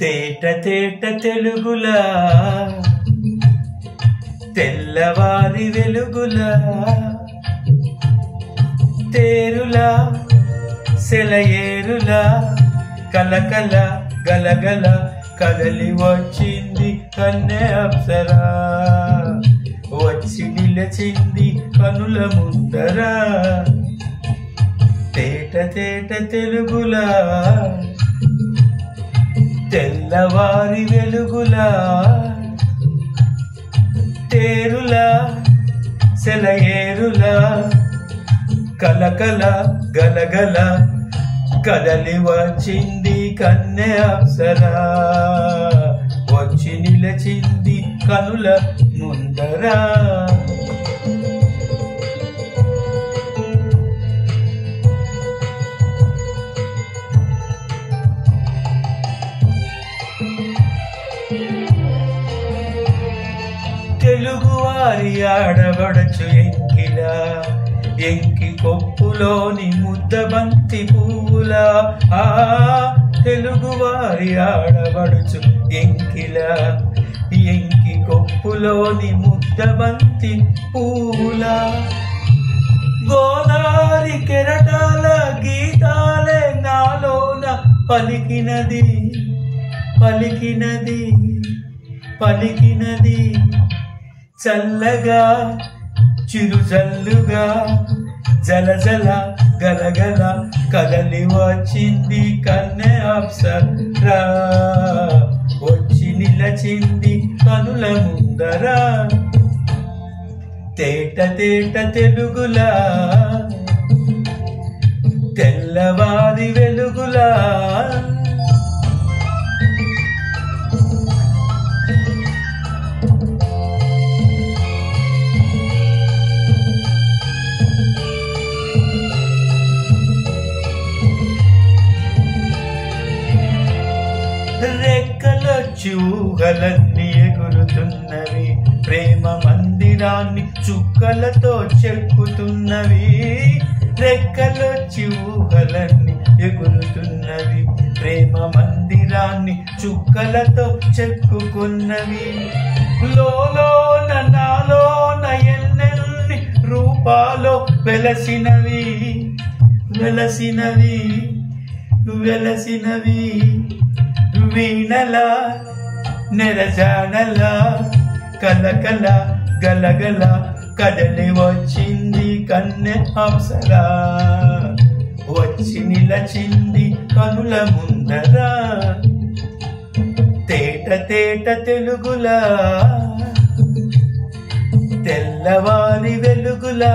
తేట తేట తెలుగులా తెల్లవారి వెలుగులా తేరులా సెలయేరులా కలకల గలగల కదలి వచ్చింది కన్నె అప్సరా. వచ్చి నిలచింది కనుల ముందరా తేట తేట తెలుగులా తెల్లవారి వెలుగులా తేరులా సెలయేరులా కలకల గలగల కదలి వచ్చింది కన్నె అప్సరా. వచ్చి నిలచింది కనుల ముందరా. తెలుగువారి ఆడబడచు ఎంకిలా ఎంకి కొప్పులోని ముద్దబంతి పువ్వులా ఆ తెలుగువారి ఆడబడుచు ఎంకిలా ఎంకి కొప్పులోని ముద్దబంతి పువ్వులా గోదావరి కెరటాల గీతాలే నాలోన పలికినది పలికినది పలికినది. చల్లగా చిరుజల్లుగా జల జల గలగల కదలి వచ్చింది కన్నె అప్సరా. వచ్చి నిలచింది కనుల ముందరా. తేట తేట తెలుగులా తెల్లవారి వెలుగులా రెక్కలొచ్చి ఊహలన్నీ ఎగురుతున్నవి. ప్రేమ మందిరాన్ని చుక్కలతో చెక్కుతున్నవి. రెక్కలొచ్చి ఊహలన్నీ ఎగురుతున్నవి. ప్రేమ మందిరాన్ని చుక్కలతో చెక్కుకున్నవి. లోలోన నాలోన ఎన్నెల్ని రూపాలో వెలసినవి. వెలసినవి. వెలసినవి. వీణల నెరజాడల కలకల గలగల కదలి వచ్చింది కన్నె అప్సరా వచ్చి నిలచింది కనుల ముందరా. తేట తేట తెలుగులా తెల్లవారి వెలుగులా.